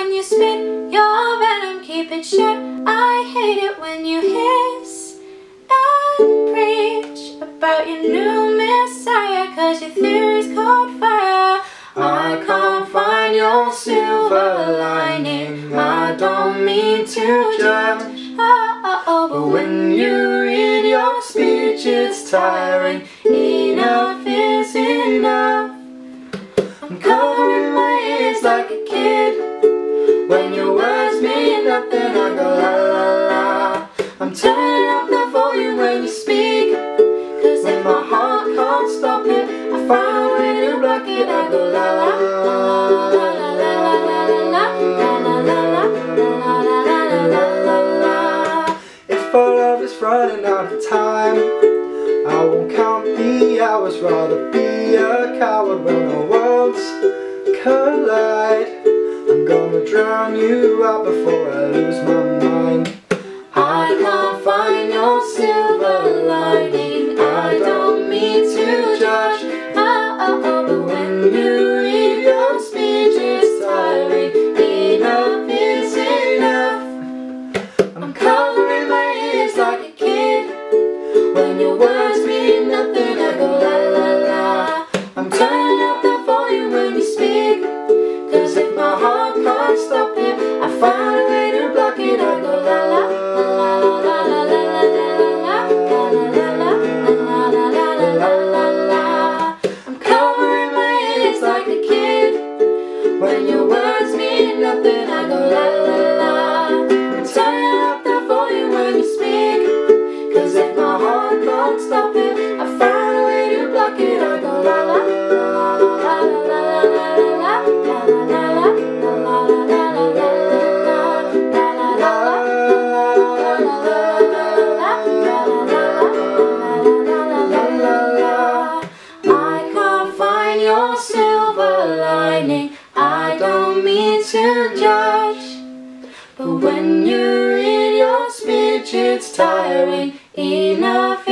when you spit your venom, keep it shut. I hate it when you hiss and preach about your new messiah, cause your theories caught fire. I can't find your silver lining. I don't mean to judge. Oh, but when you read your speech, it's tiring. Enough is enough. If our love is running out of time, I won't count the hours, rather be a coward when our worlds collide. I'm gonna drown you out before I lose my mind. I can't find your silver lining. Find your silver lining. I don't mean to judge. But when you read your speech, it's tiring. Enough